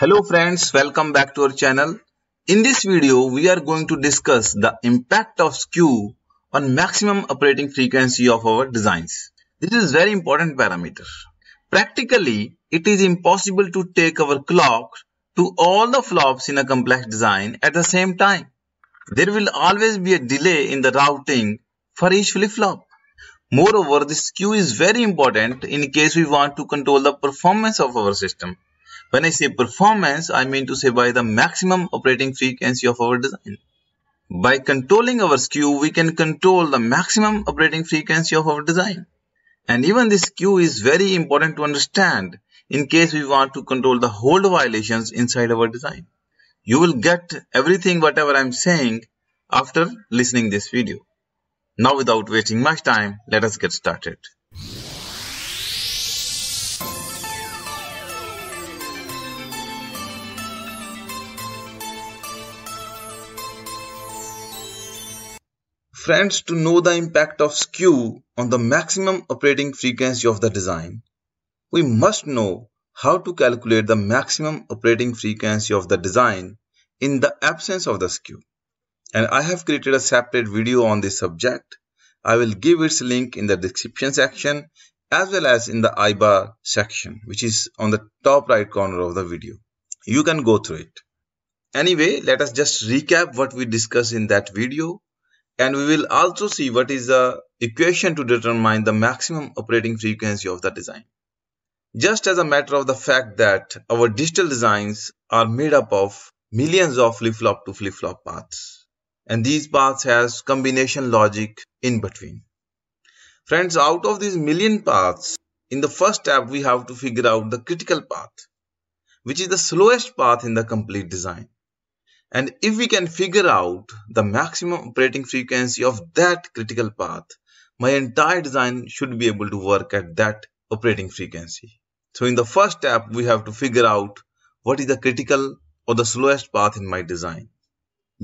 Hello friends, welcome back to our channel. In this video, we are going to discuss the impact of skew on maximum operating frequency of our designs. This is very important parameter. Practically, it is impossible to take our clock to all the flops in a complex design at the same time. There will always be a delay in the routing for each flip-flop. Moreover, this skew is very important in case we want to control the performance of our system. When I say performance, I mean to say by the maximum operating frequency of our design. By controlling our skew, we can control the maximum operating frequency of our design. And even this skew is very important to understand in case we want to control the hold violations inside our design. You will get everything whatever I'm saying after listening this video. Now without wasting much time, let us get started. Friends, to know the impact of skew on the maximum operating frequency of the design, we must know how to calculate the maximum operating frequency of the design in the absence of the skew. And I have created a separate video on this subject. I will give its link in the description section as well as in the I-bar section which is on the top right corner of the video. You can go through it. Anyway, let us just recap what we discussed in that video and we will also see what is the equation to determine the maximum operating frequency of the design. Just as a matter of the fact that our digital designs are made up of millions of flip-flop to flip-flop paths and these paths has combination logic in between. Friends, out of these million paths, in the first step we have to figure out the critical path which is the slowest path in the complete design. And if we can figure out the maximum operating frequency of that critical path, my entire design should be able to work at that operating frequency. So in the first step, we have to figure out what is the critical or the slowest path in my design.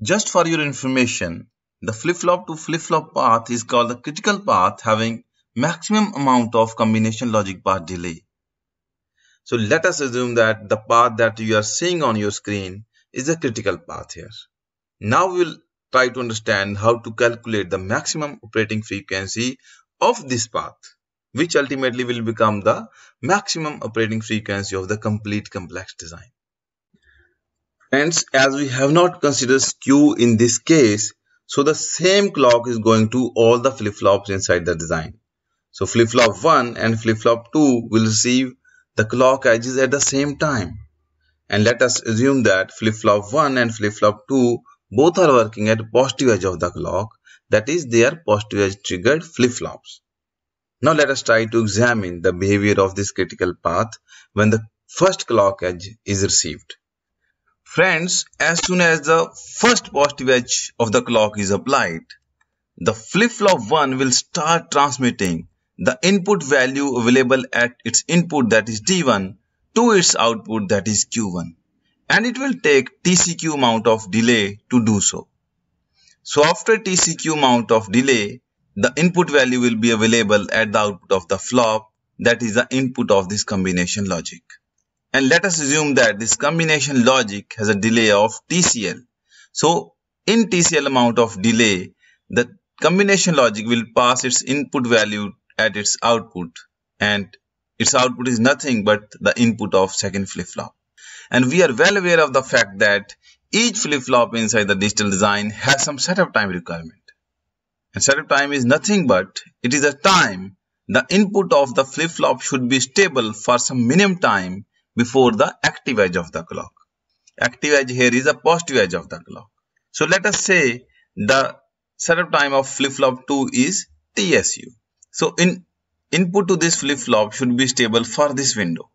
Just for your information, the flip-flop to flip-flop path is called the critical path having maximum amount of combination logic path delay. So let us assume that the path that you are seeing on your screen is the critical path here. Now we'll try to understand how to calculate the maximum operating frequency of this path, which ultimately will become the maximum operating frequency of the complete complex design. Hence, as we have not considered skew in this case, so the same clock is going to all the flip-flops inside the design. So flip-flop 1 and flip-flop 2 will receive the clock edges at the same time and let us assume that flip-flop 1 and flip-flop 2 both are working at positive edge of the clock that is they are positive edge triggered flip-flops. Now let us try to examine the behavior of this critical path when the first clock edge is received. Friends, as soon as the first positive edge of the clock is applied, the flip-flop 1 will start transmitting the input value available at its input that is D1 to its output that is Q1 and it will take TCQ amount of delay to do so. So after TCQ amount of delay, the input value will be available at the output of the flop that is the input of this combination logic. And let us assume that this combination logic has a delay of TCL. So in TCL amount of delay, the combination logic will pass its input value at its output and its output is nothing but the input of second flip-flop. And we are well aware of the fact that each flip-flop inside the digital design has some setup time requirement. And setup time is nothing but it is a time the input of the flip-flop should be stable for some minimum time before the active edge of the clock. Active edge here is a positive edge of the clock. So let us say the setup time of flip-flop 2 is TSU. So in Input to this flip-flop should be stable for this window.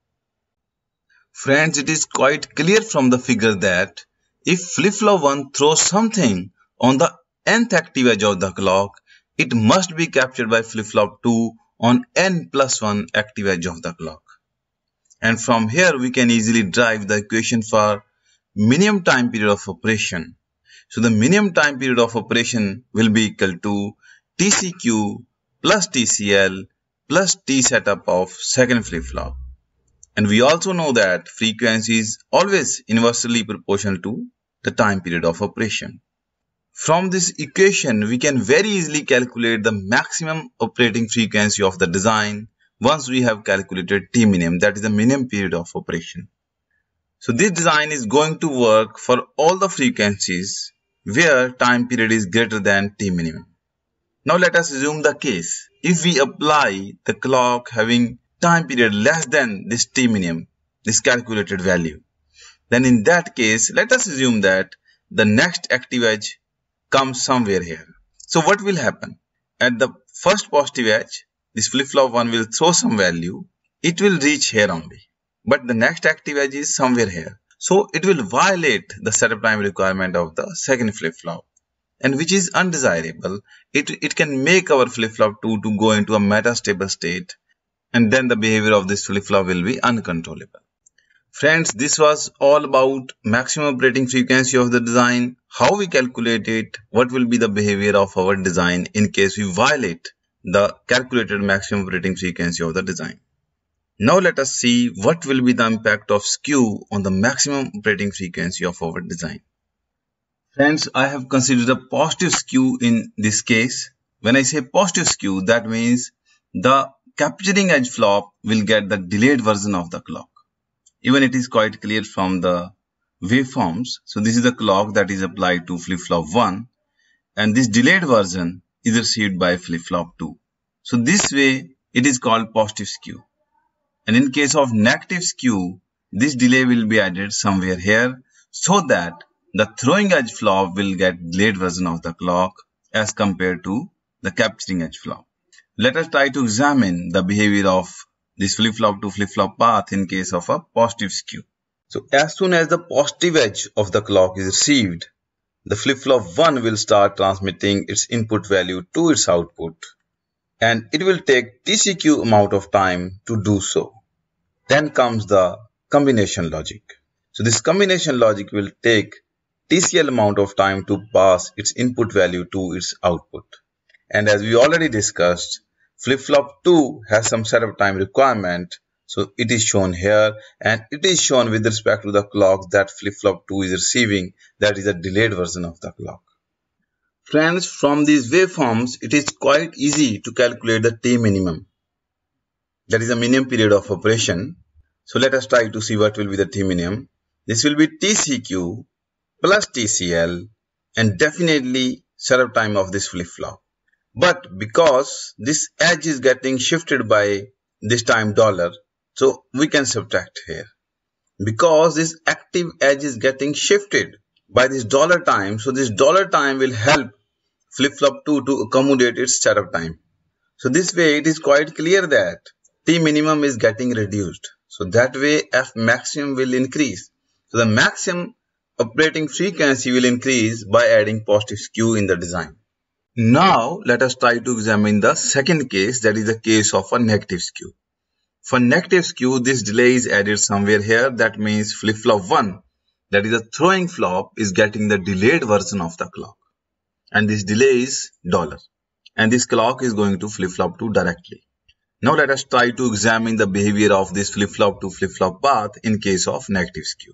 Friends, it is quite clear from the figure that if flip-flop 1 throws something on the nth active edge of the clock, it must be captured by flip-flop 2 on n plus 1 active edge of the clock. And from here we can easily drive the equation for minimum time period of operation. So the minimum time period of operation will be equal to TCQ plus TCL plus T setup of second flip-flop. And we also know that frequency is always inversely proportional to the time period of operation. From this equation, we can very easily calculate the maximum operating frequency of the design once we have calculated T minimum, that is the minimum period of operation. So this design is going to work for all the frequencies where time period is greater than T minimum. Now let us assume the case. If we apply the clock having time period less than this T minimum, this calculated value, then in that case, let us assume that the next active edge comes somewhere here. So what will happen? At the first positive edge, this flip-flop 1 will throw some value. It will reach here only. But the next active edge is somewhere here. So it will violate the setup time requirement of the second flip-flop and which is undesirable. It, it can make our flip-flop 2 to go into a metastable state and then the behavior of this flip-flop will be uncontrollable. Friends, this was all about maximum operating frequency of the design, how we calculate it, what will be the behavior of our design in case we violate the calculated maximum operating frequency of the design. Now let us see what will be the impact of skew on the maximum operating frequency of our design. Friends, I have considered a positive skew in this case. When I say positive skew, that means the capturing edge flop will get the delayed version of the clock even it is quite clear from the waveforms. So this is the clock that is applied to flip-flop 1 and this delayed version is received by flip-flop 2. So this way it is called positive skew. And in case of negative skew, this delay will be added somewhere here so that the throwing edge flop will get delayed version of the clock as compared to the capturing edge flop. Let us try to examine the behavior of this flip-flop to flip-flop path in case of a positive skew. So as soon as the positive edge of the clock is received, the flip-flop 1 will start transmitting its input value to its output and it will take TCQ amount of time to do so. Then comes the combination logic. So this combination logic will take TCL amount of time to pass its input value to its output. And as we already discussed, Flip-flop 2 has some setup time requirement. So it is shown here and it is shown with respect to the clock that flip-flop 2 is receiving that is a delayed version of the clock. Friends, from these waveforms, it is quite easy to calculate the T minimum. That is a minimum period of operation. So let us try to see what will be the T minimum. This will be TCQ plus TCL and definitely setup time of this flip-flop. But because this edge is getting shifted by this time dollar, so we can subtract here. Because this active edge is getting shifted by this dollar time, so this dollar time will help flip-flop 2 to accommodate its setup time. So this way it is quite clear that T minimum is getting reduced. So that way F maximum will increase. So the maximum operating frequency will increase by adding positive skew in the design. Now let us try to examine the second case that is the case of a negative skew. For negative skew this delay is added somewhere here that means flip-flop 1 that is a throwing flop is getting the delayed version of the clock and this delay is dollar and this clock is going to flip-flop 2 directly. Now let us try to examine the behavior of this flip-flop to flip-flop path in case of negative skew.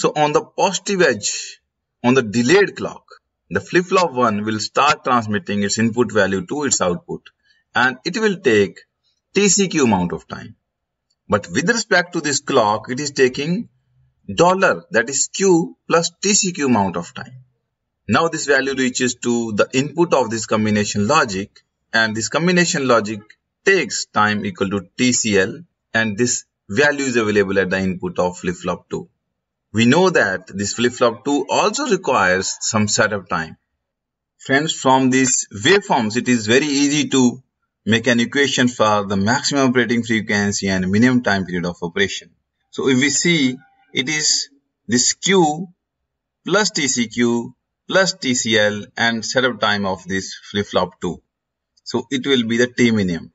So on the positive edge on the delayed clock the flip-flop 1 will start transmitting its input value to its output and it will take TCQ amount of time. But with respect to this clock, it is taking dollar that is skew plus TCQ amount of time. Now this value reaches to the input of this combination logic and this combination logic takes time equal to TCL and this value is available at the input of flip-flop 2. We know that this flip-flop 2 also requires some setup time. Friends, from these waveforms, it is very easy to make an equation for the maximum operating frequency and minimum time period of operation. So if we see, it is this skew plus TCQ plus TCL and setup time of this flip-flop 2. So it will be the T minimum.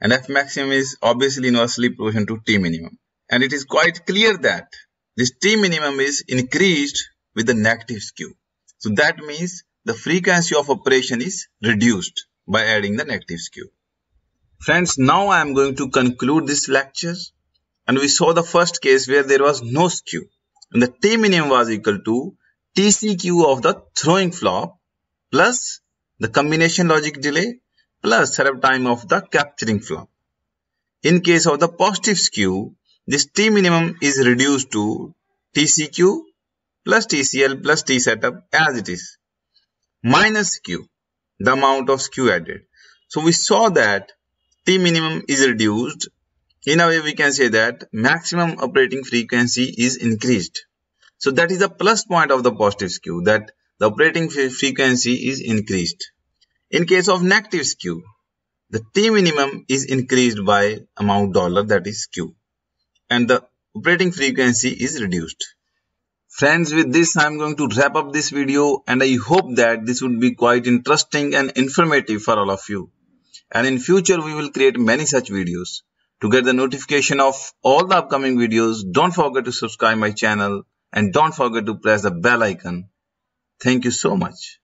And F maximum is obviously inversely proportional to T minimum. And it is quite clear that this T minimum is increased with the negative skew. So that means the frequency of operation is reduced by adding the negative skew. Friends, now I am going to conclude this lecture and we saw the first case where there was no skew and the T minimum was equal to TCQ of the throwing flop plus the combination logic delay plus setup time of the capturing flop. In case of the positive skew, this T minimum is reduced to TCQ plus TCL plus T setup as it is minus skew, the amount of skew added. So we saw that T minimum is reduced. In a way we can say that maximum operating frequency is increased. So that is the plus point of the positive skew that the operating frequency is increased. In case of negative skew, the T minimum is increased by amount dollar that is skew and the operating frequency is reduced. Friends, with this I am going to wrap up this video and I hope that this would be quite interesting and informative for all of you. And in future we will create many such videos. To get the notification of all the upcoming videos, don't forget to subscribe my channel and don't forget to press the bell icon. Thank you so much.